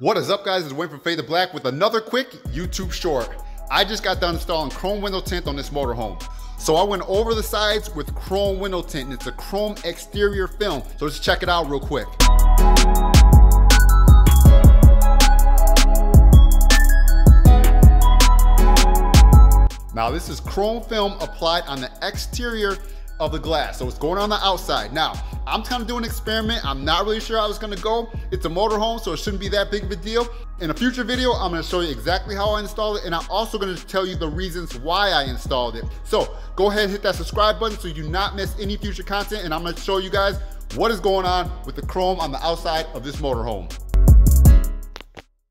What is up guys, it's Wayne from Fade to Black with another quick YouTube short. I just got done installing chrome window tint on this motorhome. So I went over the sides with chrome window tint and it's a chrome exterior film. So let's check it out real quick. Now this is chrome film applied on the exterior of the glass. So it's going on the outside. Now, I'm kind of doing an experiment. I'm not really sure how it's gonna go. It's a motorhome, so it shouldn't be that big of a deal. In a future video, I'm gonna show you exactly how I installed it, and I'm also gonna tell you the reasons why I installed it. So go ahead and hit that subscribe button so you do not miss any future content, and I'm gonna show you guys what is going on with the chrome on the outside of this motorhome.